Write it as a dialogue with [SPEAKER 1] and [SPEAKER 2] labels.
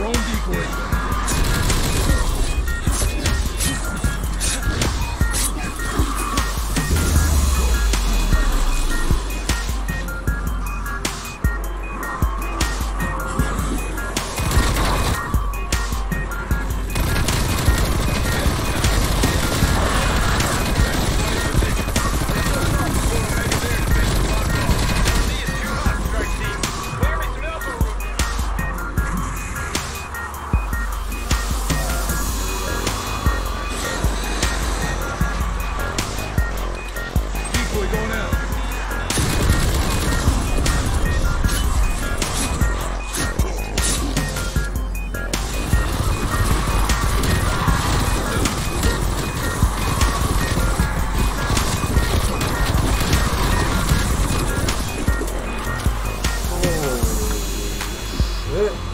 [SPEAKER 1] Drone decoy.
[SPEAKER 2] 没。